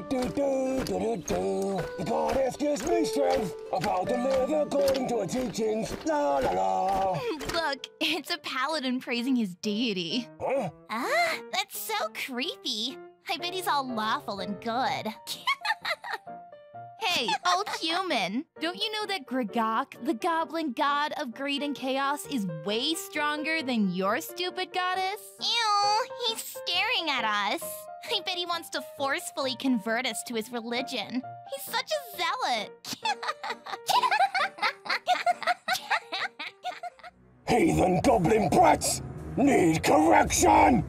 do do do do do do. The goddess gives me strength. About to live according to her teachings. La la la. Look, it's a paladin praising his deity. Huh? Ah, that's so creepy. I bet he's all lawful and good. hey, old human, don't you know that Gregok, the goblin god of greed and chaos, is way stronger than your stupid goddess? Ew, he's staring at us. I bet he wants to forcefully convert us to his religion. He's such a zealot. Heathen goblin brats need correction.